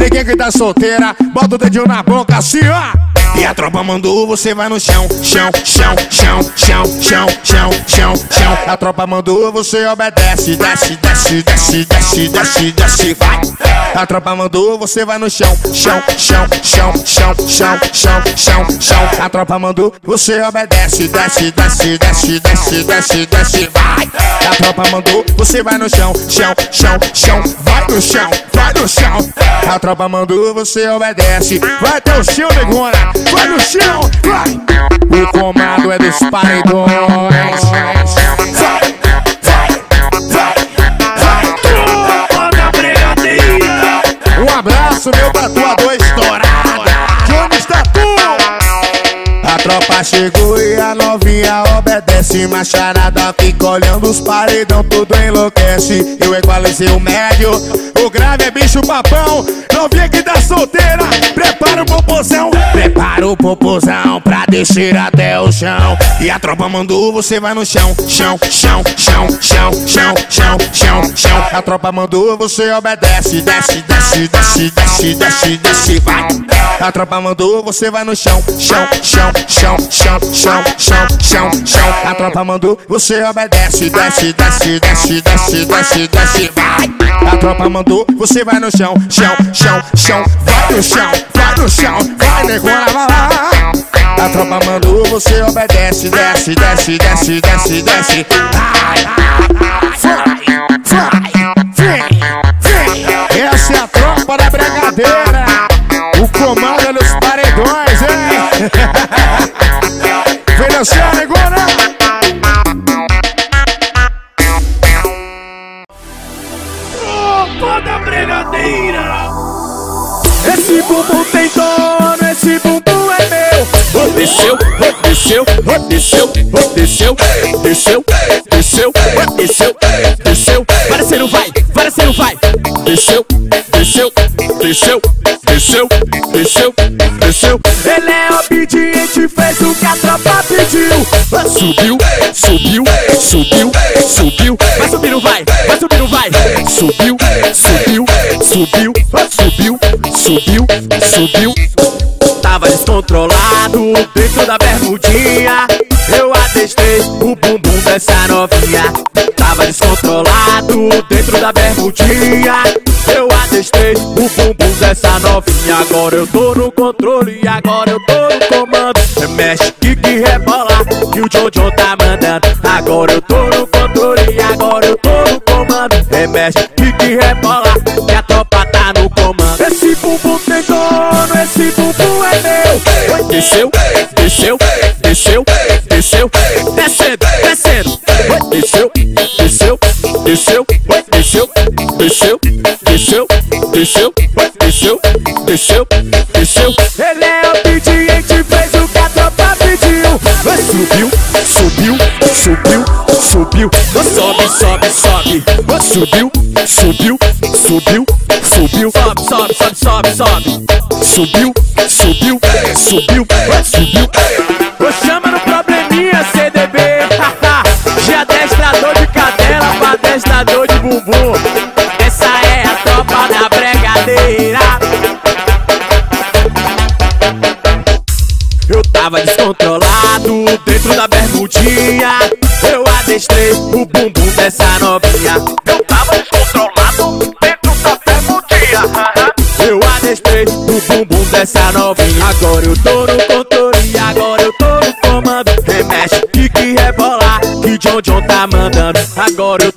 Ninguém que tá solteira, bota o dedinho na boca assim, ó. E a tropa mandou, você vai no chão, chão, chão, chão, chão, chão, chão, chão, chão. A tropa mandou, você obedece, desce, desce, desce, desce, desce, desce, vai. A tropa mandou, você vai no chão, chão, chão, chão, chão, chão, chão, chão, chão. A tropa mandou, você obedece, desce, desce, desce, desce, desce, desce, vai. A tropa mandou, você vai no chão, chão, chão, chão, vai no chão, vai no chão. A tropa mandou, você obedece, vai teu chão, negona vai no chão, vai. O comando é dos paredões. Vai, vai, vai, vai. Toma na brigadeira. Um abraço, meu tatuador tropa chegou e a novinha obedece. Macharada fica olhando os paredão, tudo enlouquece. Eu equalizei o médio, o grave é bicho papão. Novinha que tá solteira, prepara o popozão. Prepara o popozão pra descer até o chão. E a tropa mandou, você vai no chão Chão, chão, chão, chão, chão, chão, chão, chão. A tropa mandou, você obedece. Desce, desce, desce, desce, desce, desce, vai. A tropa mandou, você vai no chão Chão, chão, chão, chão, chão, chão, chão, chão. A tropa mandou, você obedece, desce, desce, desce, desce, desce, desce, vai. A tropa mandou, você vai no chão, chão, chão, chão, vai no chão, vai no chão, vai negona, vai lá. A tropa mandou, você obedece, desce, desce, desce, desce, desce. Vai, vai, vai, vem, vem. Essa é a tropa da brigadeira. O comando é nos paredões, hein? Dançar, negona! Tropa da brigadeira. Esse bumbum tem dono, esse bumbum é meu. Desceu, desceu, desceu, desceu, desceu, desceu, desceu, desceu. Parceiro vai, parceiro vai. Desceu, desceu, desceu, desceu, desceu, desceu. Ele é obediente, fez o que a tropa pediu. Subiu, subiu, subiu, subiu. Vai subindo, vai, vai subindo, vai. Subiu, subiu, subiu, subiu, subiu, subiu. Tava descontrolado dentro da bermudinha. Eu adestrei o bumbum dessa novinha. Tava descontrolado dentro da bermudinha. Eu adestrei o bumbum dessa novinha. Agora eu tô no controle, agora eu tô no comando. Mexe, que rebola, que o Jojo tá mandando. Agora eu tô no controle, agora eu tô no comando. Que que rebola, que a tropa tá no comando. Esse bumbum tem dono, esse bumbum é meu. Desceu, desceu, desceu, desceu, descendo, descendo. Desceu, desceu, desceu, desceu, desceu, desceu, desceu, desceu, desceu. Ele é obediente, fez o que a tropa pediu. Subiu, subiu, subiu, subiu. Sobe, sobe, sobe. Subiu, subiu, subiu, subiu. Sobe, sobe, sobe, sobe, sobe. Subiu, subiu, subiu, subiu. Ô, chama no probleminha, CDB. De adestrador de cadela pra adestrador de bumbum. Tava descontrolado dentro da bermudinha. Eu adestrei o bumbum dessa novinha. Eu tava descontrolado dentro da bermudinha. Eu adestrei o bumbum dessa novinha. Agora eu tô no controle, agora eu tô no comando. Remexe, que rebolar, que John John tá mandando. Agora eu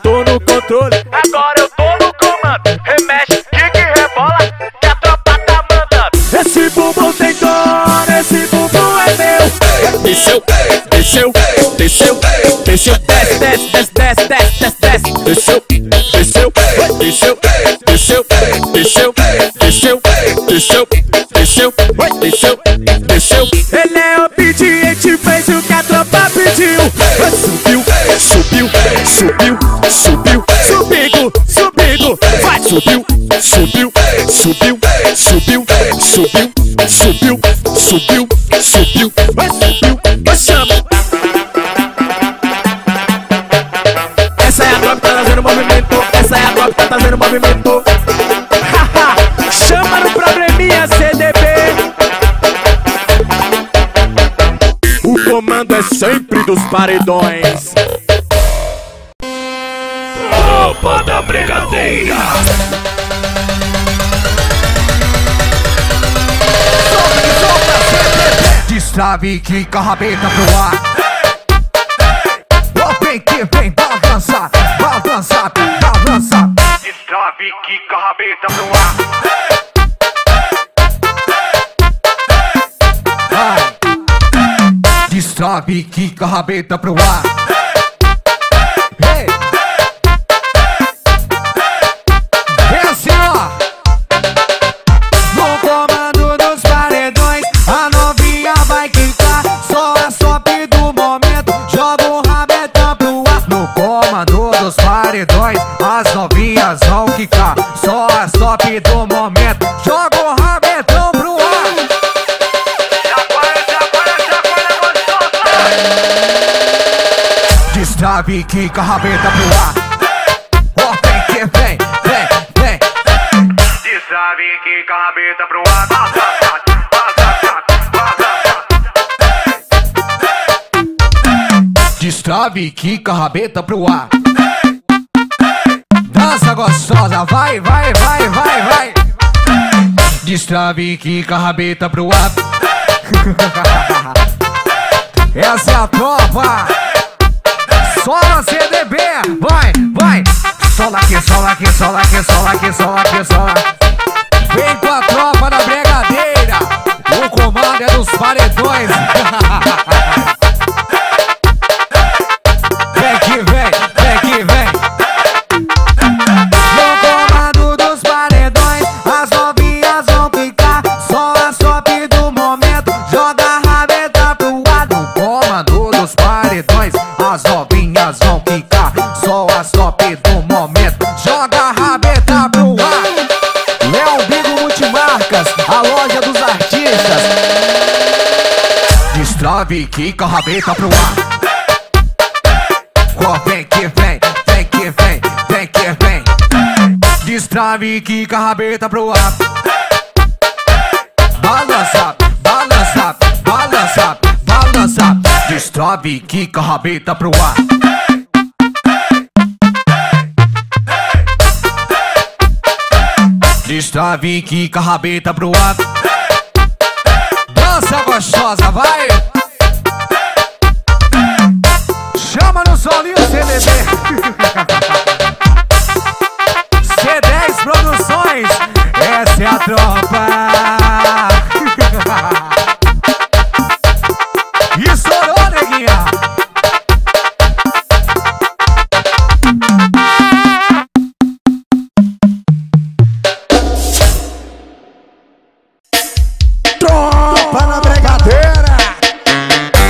subiu, subiu, subigo, subigo, vai, subiu, subiu, subiu, subiu, subiu, subiu, subiu, subiu, vai, subiu, vai, chama. Essa é a drop que tá trazendo movimento, essa é a drop que tá trazendo movimento. Haha, chama no probleminha CDB. O comando é sempre dos paredões. Da Brigadeira. Destrave, quica, rabeta pro ar. Oh, vem que vem, balança, balança, balança. Destrave, quica, rabeta pro ar. Destrave, quica, rabeta pro ar. Destrave, quica, rabeta pro ar. Ó, vem que vem, vem, vem. Destrave, quica, rabeta pro ar. Destrave, quica, rabeta pro ar. Dança gostosa, vai, vai, vai, vai, vai. Destrave, quica, rabeta pro ar. Essa é a tropa. Sola CDB, vai, vai. Sola aqui, sola aqui, sola aqui, sola aqui, sola aqui, sola. Vem com a tropa da bregadeira. O comando é dos paredões. Destrave, quica a rabeta pro ar. Oh, vem que vem, vem que vem, vem que vem. Destrave, quica a rabeta pro ar. Balança, balança, balança, balança. Destrave, quica a rabeta pro ar. Destrave, quica a rabeta pro ar. Dança gostosa, vai! Solinho CDB. C10 Produções, essa é a tropa. Estourou, neguinha. Tropa na bregadeira.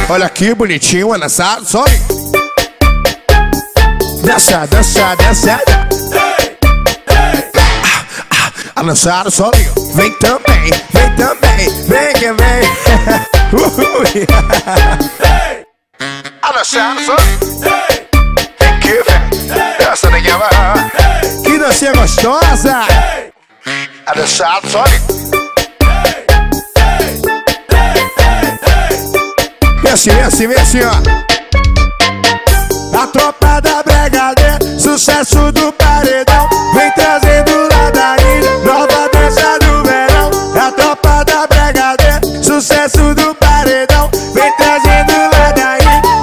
Olha aqui, bonitinho, dançado, sobe. Dança, dança, dança. A dançar solinho. Vem também, vem também, vem que vem. Ui. A dançar solinho. Vem que vem. Dança, ninguém vai. Que dancinha gostosa. A dançar solinho. Vem assim, vem assim, vem assim, ó. Sucesso do paredão. Vem trazendo lá nova dança do verão. A tropa da bregadeira, sucesso do paredão. Vem trazendo lá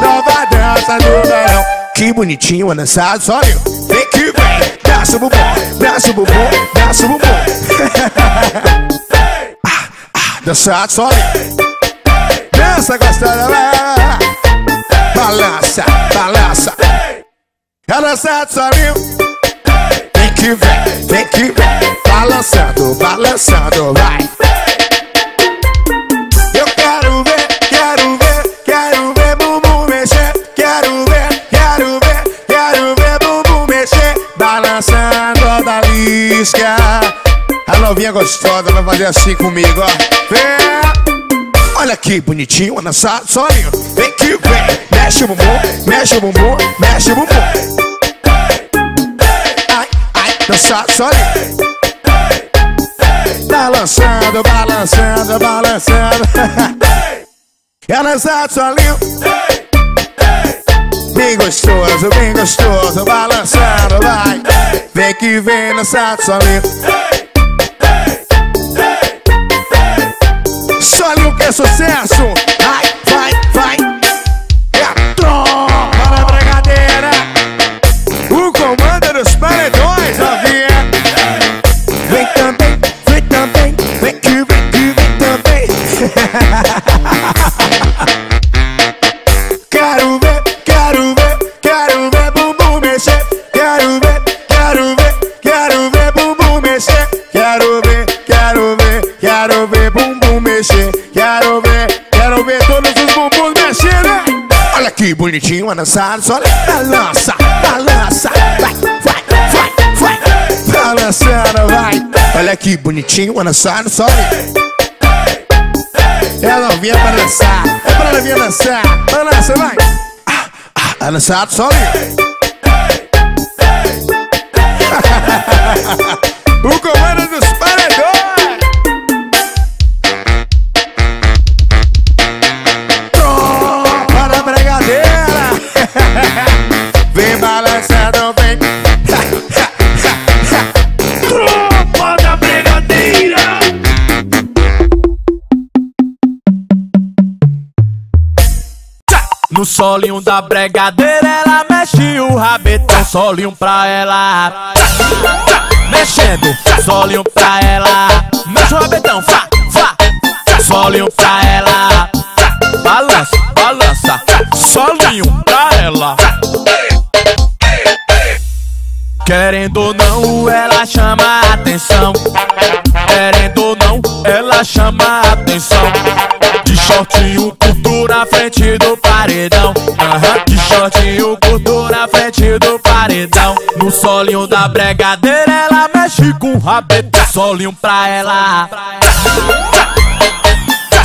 nova dança do verão. Que bonitinho, dançado, só eu. Vem que vem, dança o bumbum, dança o bumbum, dança o bumbum. ah, ah, dançado, só eu. Dança gostosa. Balança, balança. Dançado sozinho. Vem que vem, vem que vem. Balançando, balançando, vai. Eu quero ver, quero ver, quero ver bumbum mexer. Quero ver, quero ver, quero ver bumbum mexer. Balançando a lisca. A novinha gostosa vai fazer assim comigo. Olha que bonitinho, dançado sozinho. Vem vem, mexe o bumbum, mexe o bumbum, mexe o bumbum. Ai, ai, dançado sozinho. Balançando, balançando, balançando. É dançado sozinho. Bem gostoso, bem gostoso, balançando, vai. Vem que vem dançando solinho. Solinho que é sucesso. Bonitinho, dançado, só balança, balança, vai, vai, vai, vai, balançando, vai. Olha que bonitinho, dançado, só é novinha pra dançar, é pra novinha dançar. Balança, vai. Ah, ah, dançado só solinho da bregadeira ela mexe o rabetão, solinho pra ela. Mexendo, solinho pra ela. Mexe o rabetão, vá, vá. Solinho pra ela. Balança, balança, solinho pra ela. Querendo ou não, ela chama a atenção. Querendo ou não, ela chama a atenção. De shortinho curto na frente do paredão. Aham, de shortinho curto na frente do paredão. No solinho da bregadeira, ela mexe com o rabetão. Solinho pra ela.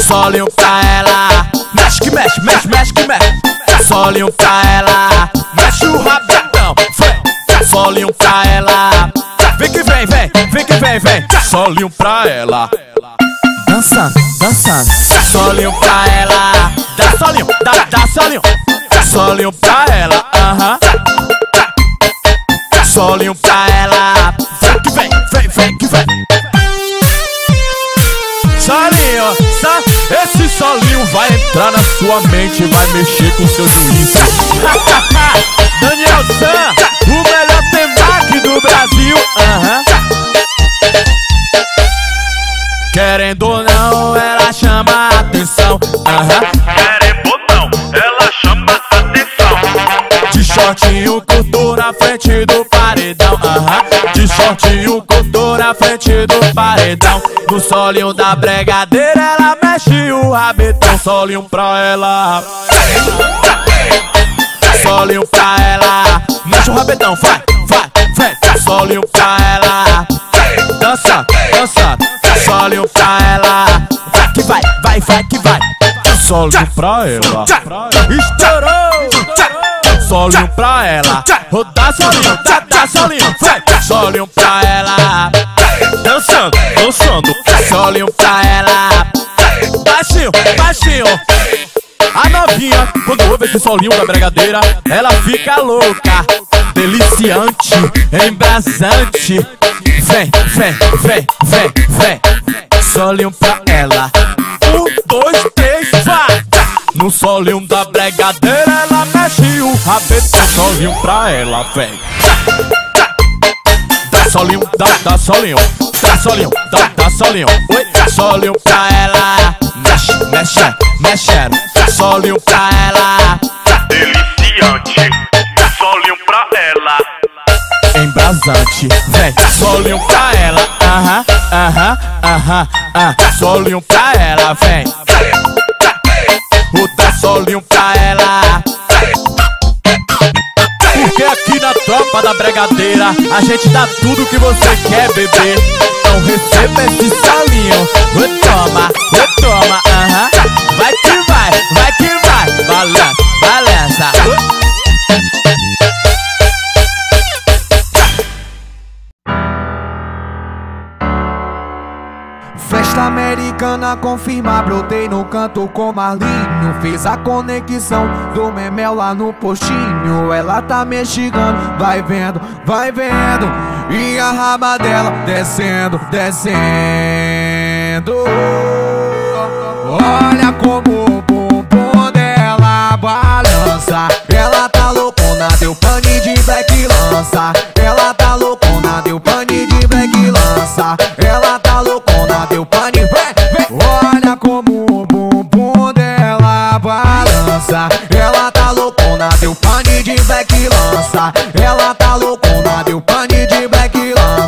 Solinho pra ela. Mexe que mexe, mexe, mexe que mexe. Solinho pra ela. Mexe o rabetão. Solinho pra ela. Vem que vem, vem, vem que vem, vem. Solinho pra ela. Dançando, dançando. Solinho pra ela. Dá solinho, dá, dá solinho. Solinho pra ela, aham. Solinho pra ela. Vem que vem, vem, vem que vem. Solinho, só esse solinho vai entrar na sua mente vai mexer com seu juízo. Daniel San, o melhor temaki do Brasil. Aham. Querendo ou não, ela chama a atenção. Aham. Querendo ou não, ela chama atenção. De shortinho curto na frente do paredão. Aham. De shortinho curto na frente do paredão. No solinho da bregadeira, ela mexe o rabetão. Solinho pra ela. Solinho pra ela. Mexe o rabetão, vai, vai, vem. Solinho pra ela. Dança, dança. Vai, que vai. Solinho pra ela. Estourou. Solinho pra ela. Rodar solinho, dá solinho. Solinho pra ela. Dançando, dançando. Solinho pra ela. Baixinho, baixinho. A novinha, quando ouve esse solinho da bregadeira, ela fica louca, deliciante, embrasante. Vem, vem, vem, vem, vem. Solinho pra ela. No solinho da bregadeira, ela mexe o rabetão. Solinho pra ela, vem. Dá solinho, dá, dá solinho, dá solinho, dá, dá solinho. Oi, solinho pra ela. Mexe, mexe, mexendo. Solinho pra ela. Deliciante. Solinho pra ela. Embrasante, vem, solinho pra ela, aham, aham, aham, ah, solinho pra ela, vem. Solinho pra ela. Porque aqui na tropa da bregadeira a gente dá tudo que você quer, bebê. Então receba esse solinho. Oi, toma, oi, toma, aham. Vai que vai, vai que vai. Balança, balança. Festa americana confirma, brotei no canto com Marlinho. Fiz a conexão do memel lá no postinho. Ela tá mexicando, vai vendo, vai vendo. E a raba dela descendo, descendo. Olha como o bumbum dela balança. Ela tá loucona, deu pane de black lança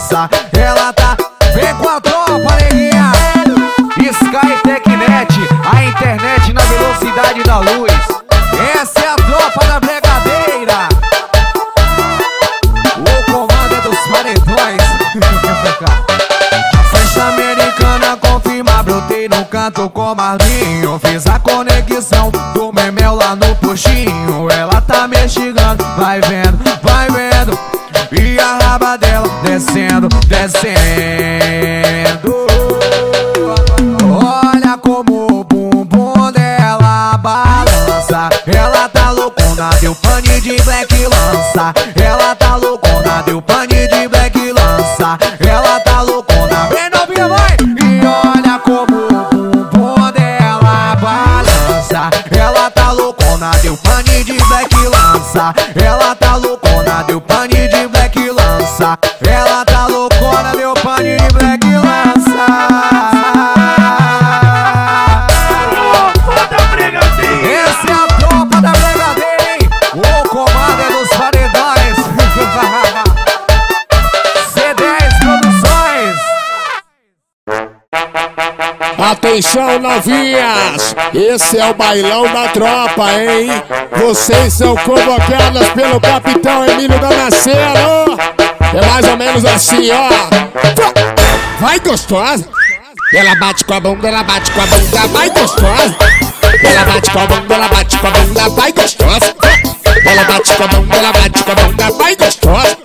lança Ela tá, vem com a tropa, neguinha Sky Tecnet, a internet na velocidade da luz. Essa é a tropa da brigadeira. O comando é dos paredões. Festa americana confirma, brotei no canto com Marlinho. Fiz a conexão do memel lá no postinho. Ela tá mexigando, vai vendo, dela descendo, descendo. Olha como o bumbum dela balança. Ela tá loucona, deu pane de black lança. Ela tá loucona, deu pane de black lança. Ela tá loucona, vem novinha vai! E olha como o bumbum dela balança. Ela tá loucona, deu pane de black lança. Ela Atenção novinhas, esse é o bailão da tropa, hein? Vocês são convocadas pelo capitão Emílio Damasceno. É mais ou menos assim, ó. Vai gostosa. Ela bate com a bunda, ela bate com a bunda, vai gostosa. Ela bate com a bunda, ela bate com a bunda, vai gostosa. Ela bate com a bunda, ela bate com a bunda, vai gostosa.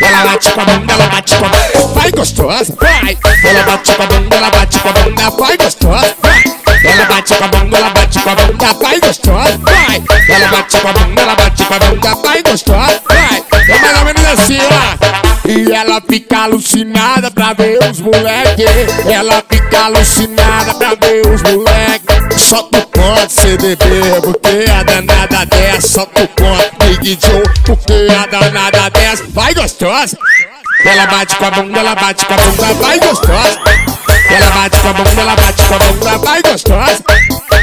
Ela bate com a bunda, ela bate com a bunda, vai gostosa. Vai. Ela bate com a bunda, ela bate com a bunda, vai gostosa. Vai. Ela bate com a bunda, ela bate com a bunda, vai gostosa. Vai. Ela bate com a bunda, ela bate com a bunda, vai gostosa. Vai. É mais ou menos assim, ó. E ela fica alucinada pra ver os moleque Ela fica alucinada pra ver os moleque Só tu pode CDB, porque a danada dessa Só tu pode Big Joe, porque a danada dessa Vai gostosa Ela bate com a bunda, ela bate com a bunda, vai gostosa Ela bate com a bunda, ela bate com a bunda, vai gostosa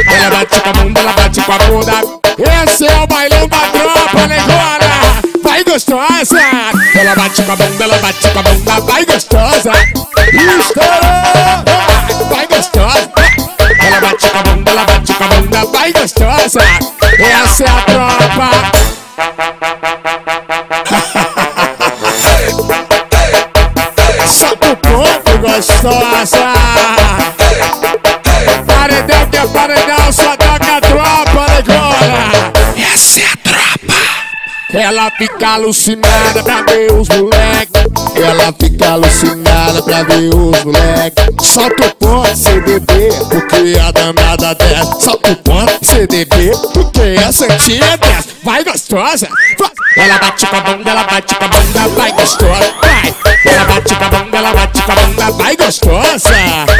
Ela bate com a bunda, ela bate com a bunda Esse é o bailão da tropa, negona vai gostosa. Ela bate com a bunda, ela bate com a bunda, vai gostosa. Estourou, vai gostosa. Ela bate com a bunda, ela bate com a bunda, vai gostosa. Essa é a tropa. Gostosa. Paredão que é paredão, só toca a tropa, negona. Essa é a tropa. Ela fica alucinada pra ver os moleque Ela fica alucinada pra ver os moleque Só tu pode CDB, porque a danada desce Só tu pode CDB, porque a santinha desce Vai gostosa, vai. Ela bate com a bunda, ela bate com a bunda, vai gostosa, vai Ela bate vai gostosa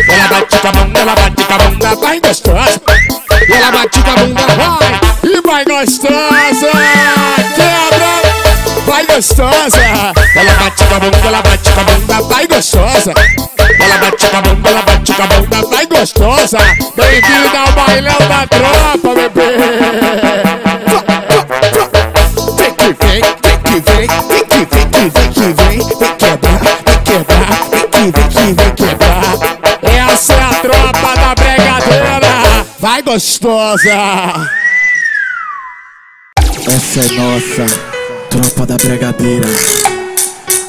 Ela bate com a bunda, ela bate com a bunda, vai gostosa Ela bate com a bunda, vai E vai gostosa Quebra, vai gostosa Ela bate com a bunda, ela bate com a bunda, vai gostosa Ela bate com a bunda, ela bate com a bunda, vai gostosa Bem-vinda ao bailão da tropa, bebê Vem que vem, vem que vem, vem que vem, vem que vem, vem quebrar, que vem que vem quebrar. Essa é a tropa da bregadeira, vai gostosa. Essa é nossa tropa da bregadeira,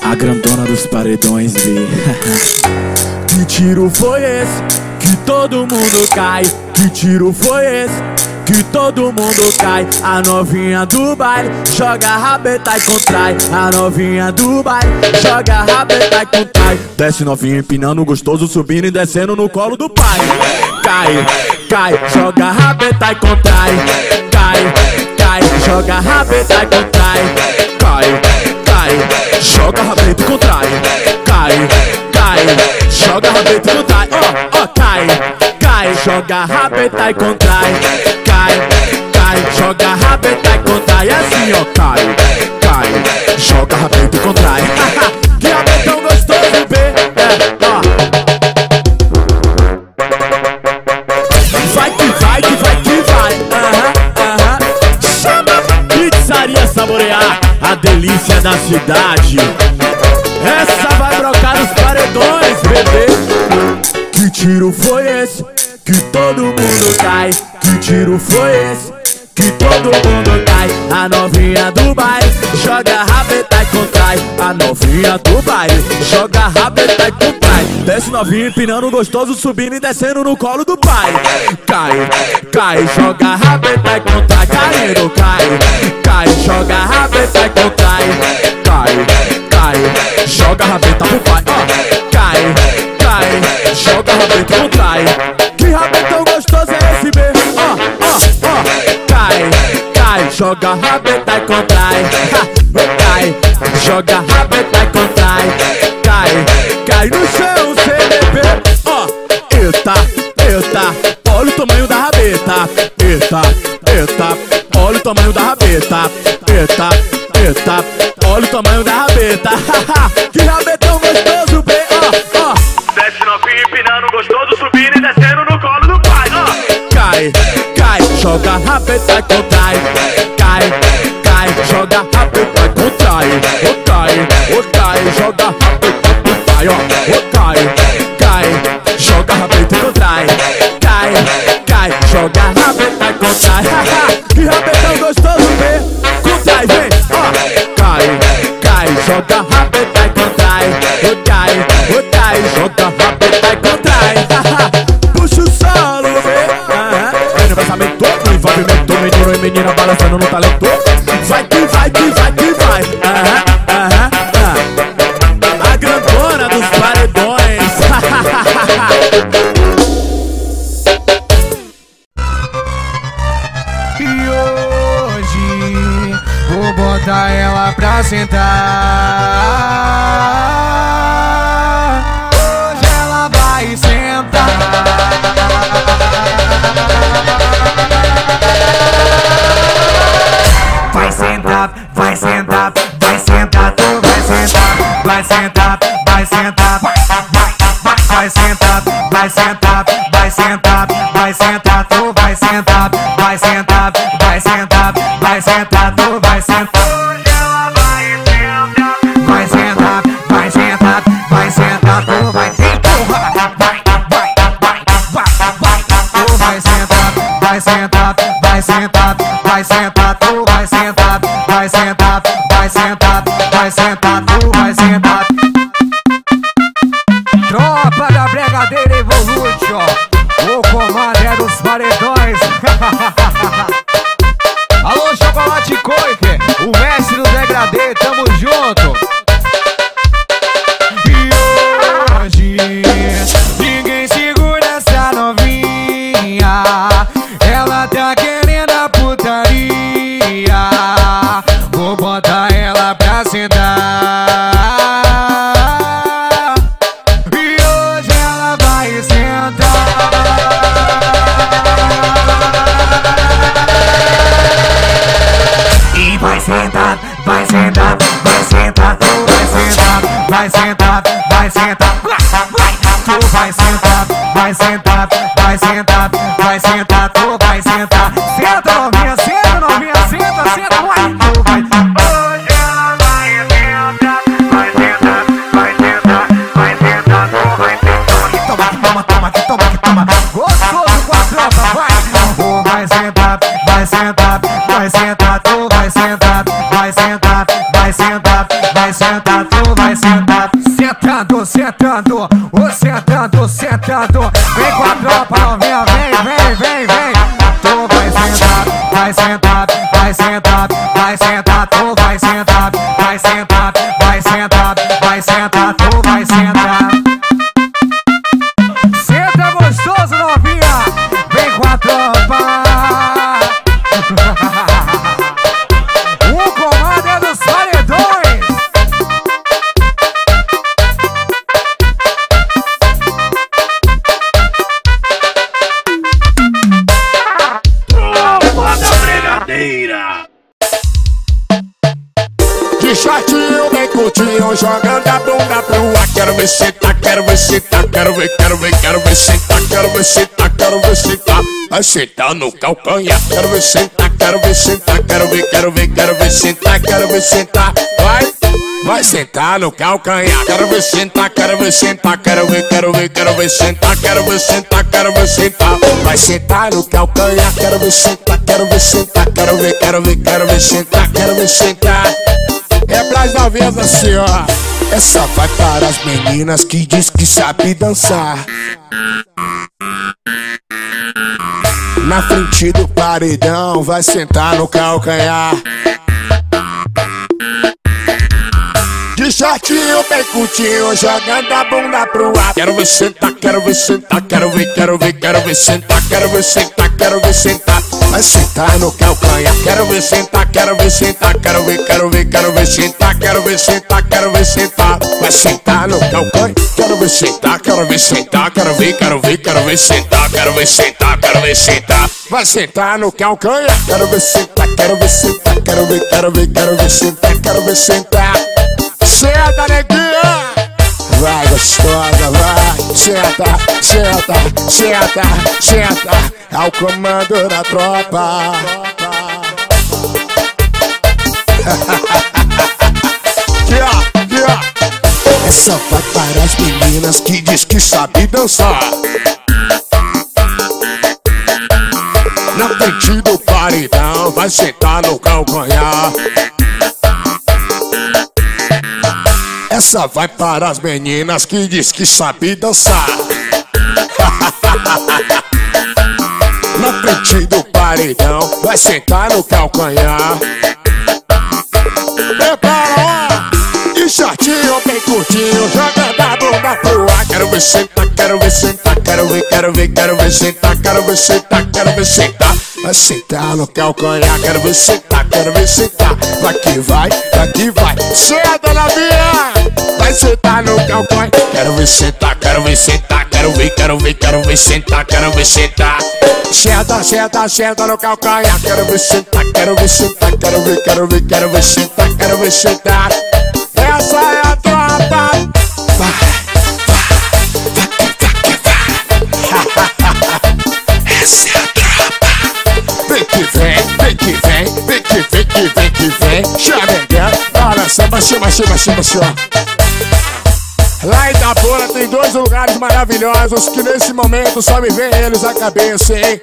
a grandona dos paredões, que tiro foi esse? Que todo mundo cai. Que tiro foi esse? Que todo mundo cai. A novinha do baile joga rabeta e contrai. A novinha do baile joga rabeta e contrai. Desce novinha empinando gostoso, subindo e descendo no colo do pai. Cai, cai, joga rabeta e contrai. Cai, cai, joga rabeta e contrai. Cai, cai, joga rabeta e contrai. Cai, cai, joga rabeta e contrai. Ó, ó, cai, cai, joga rabeta e contrai. É assim, ó, cai, cai, joga a rabeta e contrai. que rabetão gostoso, bê. É, ó. Vai que vai, que vai que vai. Aham, aham. Chama Pizzaria Saborear, a delícia da cidade. Essa vai brocar os paredões, bebê. Que tiro foi esse? Que todo mundo cai. Que tiro foi esse? Que todo mundo cai. A novinha do baile joga rabeta e contrai. A novinha do baile joga rabeta e contrai. Desce novinha empinando gostoso, subindo e descendo no colo do pai. Cai, cai, joga rabeta e contrai. Caindo, cai, cai, joga rabeta e contrai. Cai, cai, joga rabeta pro pai. Ó, cai, cai, joga rabeta e contrai. Joga rabeta e contrai. Ha, cai, joga rabeta e contrai. Cai, cai no chão, CDB. Ó, eita, eita, olha o tamanho da rabeta. Eita, eita, olha o tamanho da rabeta. Eita, eita, olha o tamanho da rabeta. que rabetão gostoso, bê. Ó, ó. Desce novinho empinando gostoso, subindo e descendo no colo do pai. Ó. cai, cai, joga rabeta e contrai, joga a rabeta e contrai, ô cai, joga. a shortinho bem curtinho, jogando a bunda pro ar. Quero ver sentar, quero ver sentar, quero ver, quero ver, quero ver sentar, quero ver sentar, quero ver sentar. Vai sentar no calcanhar. Quero ver sentar, quero ver sentar, quero ver, quero ver, quero ver sentar, quero ver sentar. Vai, vai sentar no calcanhar. Quero ver sentar, quero ver sentar, quero ver, quero ver, quero ver sentar, quero ver sentar, quero ver sentar. Vai sentar no calcanhar. Quero ver sentar, quero ver sentar, quero ver, quero ver, quero ver sentar, quero ver sentar. É pras novinhas assim, ó. Essa vai para as meninas que diz que sabe dançar. Na frente do paredão, vai sentar no calcanhar. Shortinho bem curtinho, jogando a bunda pro ar. Quero ver sentar, quero ver sentar, quero ver, quero ver, quero ver sentar, quero ver sentar, quero ver sentar. Vai sentar no calcanhar. Quero ver sentar, quero ver sentar, quero ver, quero ver, quero ver sentar, quero ver sentar, quero ver sentar. Vai sentar no calcanhar. Quero ver sentar, quero ver sentar, quero ver, quero ver, quero ver sentar, quero ver sentar, quero ver sentar. Vai sentar no calcanhar. Quero ver sentar, quero ver sentar, quero ver, quero ver, quero ver sentar, quero ver sentar. Senta, neguinha! Vai gostosa, vai! Senta, senta, senta, senta! Ao comando da tropa! Essa vai para as meninas que diz que sabe dançar! Na frente do paredão, vai sentar no calcanhar! Essa vai para as meninas que diz que sabe dançar. Na frente do paredão, vai sentar no calcanhar. Prepara! E shortinho bem curtinho, jogando a bunda pro ver sentar, quero ver sentar, quero ver, quero ver, quero ver sentar, quero ver sentar, quero ver sentar. Vai sentar no calcanhar, quero ver sentar, quero ver sentar. Vai que vai, vai que vai. Senta na minha! Vai sentar no calcanhar. Quero ver sentar, quero ver sentar, quero ver, quero ver, quero ver sentar, quero ver sentar. Senta, senta, senta no calcanhar. Quero ver sentar, quero ver sentar, quero ver, quero ver, quero ver sentar, quero ver sentar. Essa é Samba, chama, chama, chama, chama. Lá em Itapora tem dois lugares maravilhosos que nesse momento só me vem eles à cabeça, hein?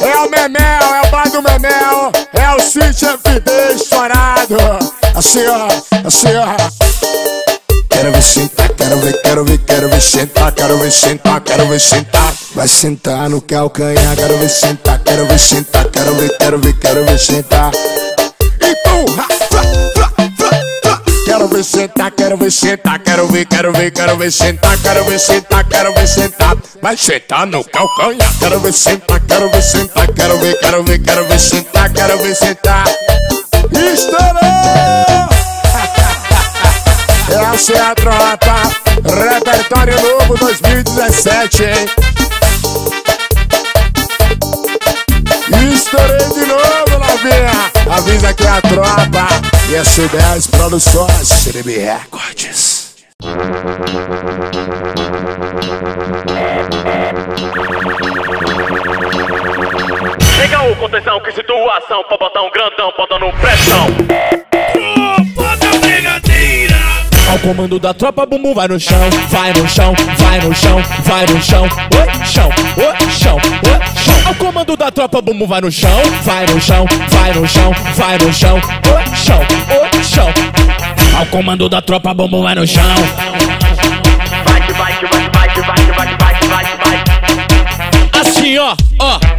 É o Memel, é o bar do Memel, é o Sítio FD estourado. Assim ó, assim ó. Quero ver sentar, quero ver, quero ver, quero ver sentar, quero ver sentar, quero ver sentar. Vai sentar no calcanhar, quero ver sentar, quero ver sentar, quero ver, quero ver, quero ver sentar. Flá, flá, flá. Quero ver sentar, quero ver sentar, quero ver, quero ver, quero ver sentar, quero ver sentar, quero ver sentar. Vai sentar no calcanhar, quero ver sentar, quero ver sentar, quero ver, quero ver, quero ver sentar, quero ver sentar. Estourou! É a tropa, repertório novo 2017, hein? Estourei de novo, novinha. Avisa que é a tropa e a C10 Produções, CDB Records. Chega o contenção, que situação pra botar um grandão, botando pressão. Comando da tropa, bumbum vai no chão, vai no chão, vai no chão, vai no chão, oi, chão, oi, chão, oi, chão. Ao comando da tropa, bumbum vai no chão, vai no chão, vai no chão, vai no chão, oi, chão, oi, chão. Ao comando da tropa, bumbum vai no chão. Vai vai vai vai vai vai vai vai vai. Assim, ó, ó.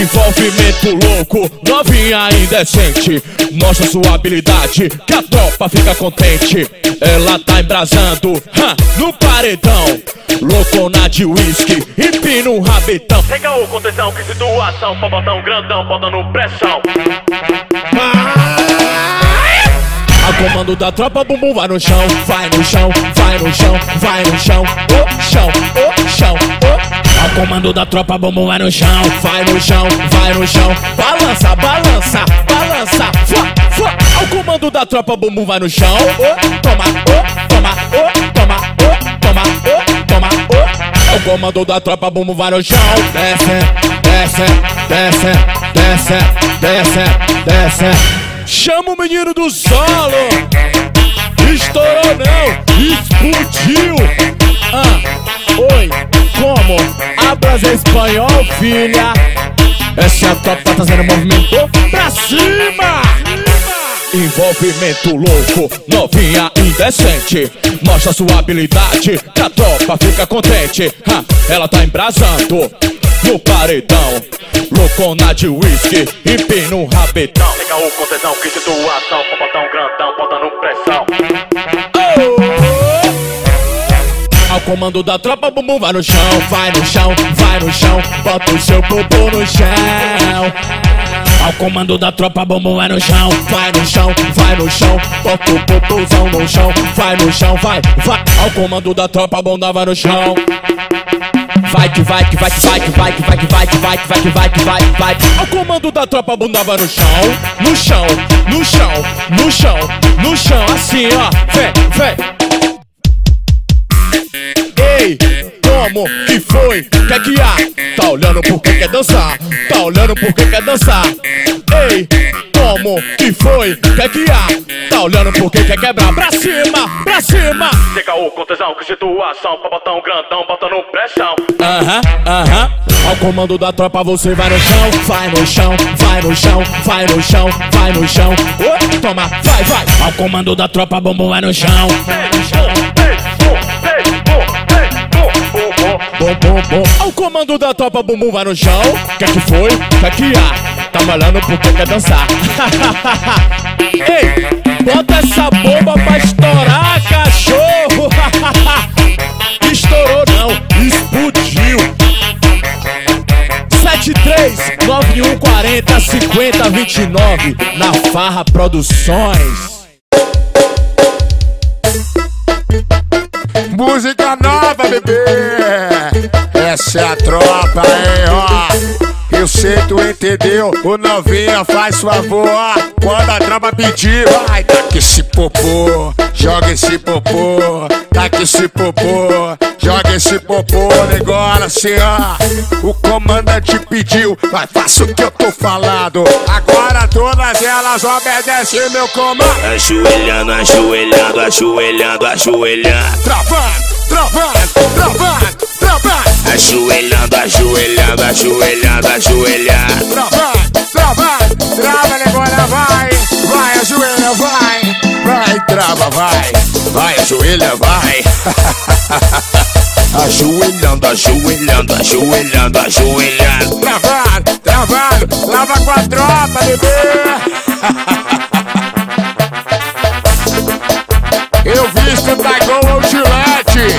Envolvimento louco, novinha indecente. Mostra sua habilidade, que a tropa fica contente. Ela tá embrasando, hã, no paredão. Loucona de whisky, empina um rabetão. Chega o contenção, que situação Pra botar um grandão, botando pressão A comando da tropa, bumbum vai no chão, vai no chão, vai no chão, vai no chão, o chão, o chão, o. Ao comando da tropa, bumbum vai no chão, vai no chão, vai no chão, balança, balança, balança, fua, fua. Ao comando da tropa, bumbum vai no chão, o, toma, o, toma, o, toma, o, toma, o, toma, o. Ao comando da tropa, bumbum vai no chão, desce, desce, desce, desce, desce, desce. Chama o menino do solo. Estourou não, explodiu. Ah, oi, como? Hablas espanhol, filha? Essa é a tá trazendo movimento pra cima. Envolvimento louco, novinha indecente. Mostra sua habilidade, que a tropa fica contente. Ah, ela tá embrasando no paredão. Loucona de whisky, empina um rabetão. Chega o contenção, que situação um grandão, botando pressão Ao comando da tropa, bumbum vai no chão, vai no chão, vai no chão, bota o seu bumbum no chão. Ao comando da tropa, bumbum vai no chão, vai no chão, vai no chão, bota o popozão no chão, vai no chão, vai, vai. Ao comando da tropa, bunda vai no chão. Vai que vai que vai que vai que vai que vai que vai que vai que vai que vai que vai que vai. Ao comando da tropa, bunda vai no chão, no chão, no chão, no chão, no chão, assim ó, vem, vem. Como que foi? Que que há? Tá olhando porque quer dançar? Tá olhando porque quer dançar? Ei, como que foi? Que que há? Tá olhando porque quer quebrar? Pra cima, pra cima! Chega o contenção, que situação Pra botar um grandão, botando pressão Aham, aham. Ao comando da tropa você vai no chão, vai no chão, vai no chão, vai no chão, vai no chão. Toma, vai, vai. Ao comando da tropa, bumbum vai no chão. Bom, bom, bom. Ao comando da tropa, bumbum vai no chão. Que que foi? Que que há? Tá malhando porque quer dançar. Ei, bota essa bomba pra estourar, cachorro. Estourou não, explodiu. 73 9140 5029 na Farra Produções. Música nova, bebê. Essa é a tropa, hein, ó. Eu sei tu entendeu, o novinha faz favor Quando a tropa pedir, vai Taca esse popô, joga esse popô Taca esse popô, joga esse popô Negócio assim ó. O comandante pediu, vai faça o que eu tô falando Agora todas elas obedecem meu comando. Ajoelhando, ajoelhando, ajoelhando, ajoelhando. Travando, travando, travando, travando. Ajoelhando, ajoelhando, ajoelhando, ajoelhando. Travando, travando, trava negócio vai. Vai, ajoelha, vai. Vai, trava, vai. Vai, ajoelha, vai Ajoelhando, ajoelhando, ajoelhando, ajoelhando. Travando, travando, lava com a tropa, bebê. Eu visto da Gol Gillette.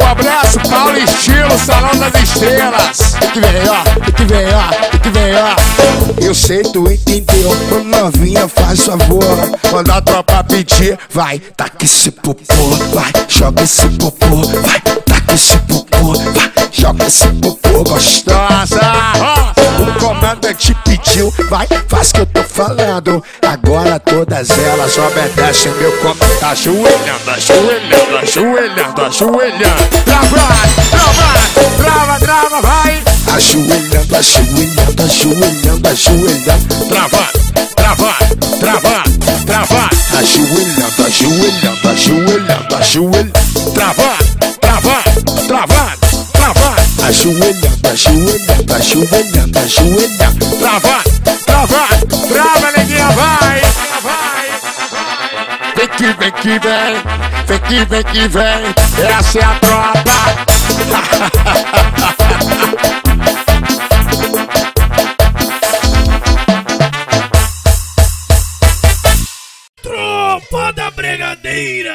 Um abraço, Paulo Estilo, Salão das Estrelas. Que vem, ó, que vem, ó, que vem, ó Eu sei, tu entendeu, novinha, faz favor. Quando a tropa pedir, vai, taca esse popô. Vai, joga esse popô, vai, taca esse popô. Vai, joga esse popô. Gostosa. O comandante pediu, vai, faz que eu tô falando. Agora todas elas obedecem meu comando Ajoelhando, ajoelhando, ajoelhando, ajoelhando. Travando, travando, trava, trava, vai. Ajoelhando, ajoelhando, ajoelhando, ajoelhando. Travando, travando, travando, travando Ajoelhando, ajoelhando, ajoelhando, ajoelhando. Travando, travando, travando, ajoelha, ajoelha, ajoelha, ajoelha. Trava, trava, trava, neguinha, vai, vai. Vem que vem que vem, vem que vem que vem. Essa é a tropa. tropa da bregadeira.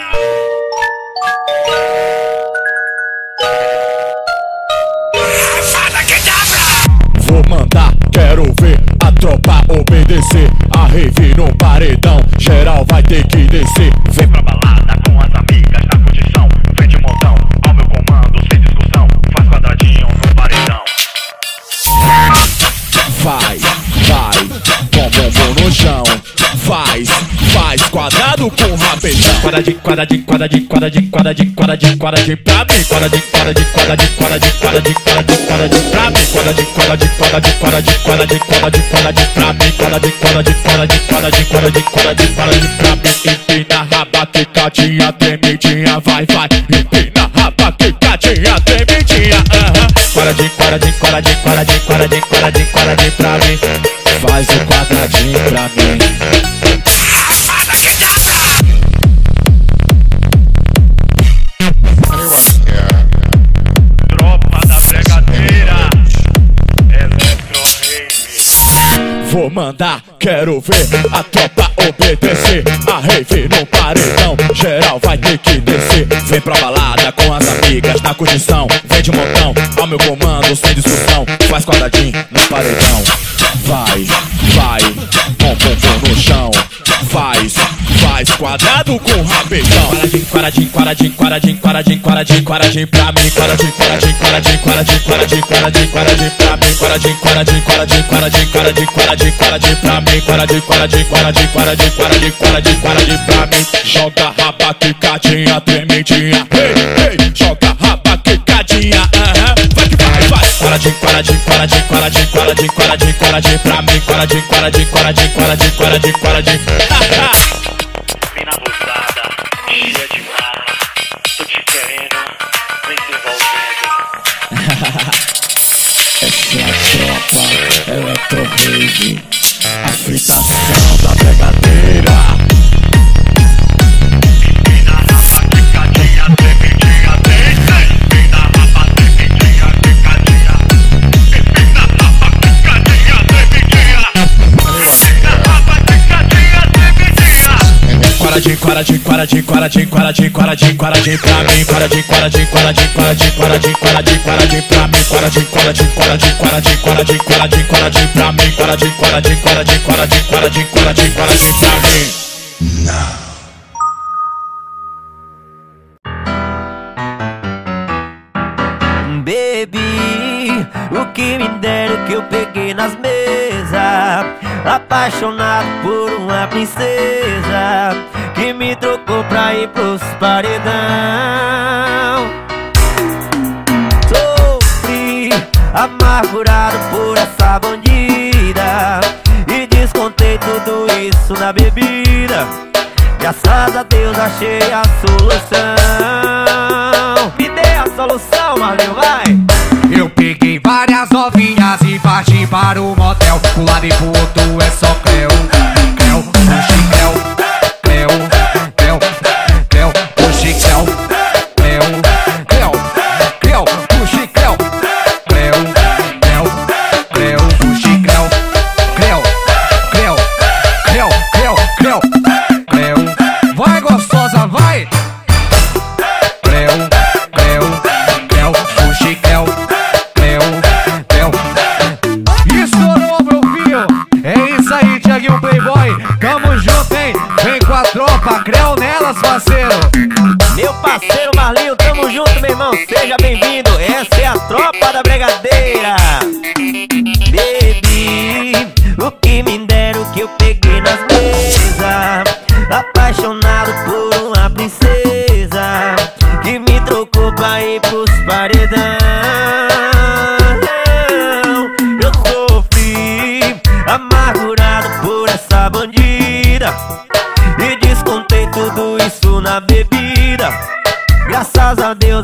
A tropa obedecer. A rave no paredão, geral vai ter que descer. Vem Pra balada bom no chão. Faz, faz quadrado com rabetão. Quadradinho, quadradinho, quadradinho, quadradinho, quadradinho, quadradinho, quadradinho pra mim. Quadradinho, quadradinho, quadradinho, quadradinho, quadradinho, quadradinho, quadradinho pra mim. Quadradinho, quadradinho, quadradinho, quadradinho, quadradinho, quadradinho, quadradinho pra mim. Quadradinho, quadradinho, quadradinho, quadradinho, quadradinho, quadradinho, quadradinho pra mim. Empina a raba, quicadinha, tremidinha, vai, vai. Empina a raba, quicadinha, tremidinha, aham. Quadradinho, quadradinho, quadradinho, quadradinho, quadradinho, quadradinho, quadradinho pra mim. Faz o quadradinho pra mim. Tropa da bregadeira. Vou mandar, quero ver a tropa obedecer. A rave no paredão, geral vai ter que descer. Vem pra balada com as amigas na condição. Vem de montão, ao meu comando, sem discussão. Faz quadradinho no paredão. Vai, vai, bom, bom no chão. Faz, faz quadrado com rabetão. Quadradinho, quadradinho, quadradinho, quadradinho, quadradinho, quadradinho, quadradinho pra mim. Quadradinho, quadradinho, quadradinho, quadradinho, quadradinho, quadradinho, quadradinho pra mim. Quadradinho, quadradinho, quadradinho, quadradinho, quadradinho, quadradinho, quadradinho pra mim. Quadradinho, quadradinho, quadradinho, quadradinho, quadradinho, quadradinho, quadradinho pra mim. Joga raba, quicadinha, tremidinha. Ei, ei, joga raba, quicadinha, aham. Vai que vai, vai. Quadradinho, quadradinho, quadradinho, quadradinho, quadradinho, quadradinho, quadradinho pra mim. Quadradinho, quadradinho, quadradinho, quadradinho, quadradinho, quadradinho. Fina abusada, cheia de marra. Tô te querendo, vem se envolvendo. Essa é a tropa Electro Rave A fritação da brigadeira tremidinha. Quadradinho, quadradinho, quadradinho, quadradinho, quadradinho, quadradinho, quadradinho pra mim. Quadradinho, quadradinho, quadradinho, quadradinho, quadradinho, quadradinho, quadradinho pra mim. Quadradinho, quadradinho, quadradinho, quadradinho, quadradinho, quadradinho, quadradinho pra mim. Quadradinho, quadradinho, quadradinho, quadradinho, quadradinho, quadradinho, quadradinho pra mim. Bebi o que me deram que eu peguei nas mesas. Apaixonado por uma princesa pra ir pros paredão. Sofri, amargurado por essa bandida E descontei tudo isso na bebida Graças a Deus achei a solução Me dê a solução, Marlon, vai! Eu peguei várias novinhas e parti para o motel. O lado e pro outro é só Cleo, Cleo,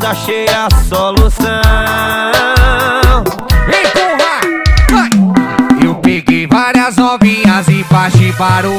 Deus achei a solução Empurra! Vai! Eu peguei várias novinhas e parti para o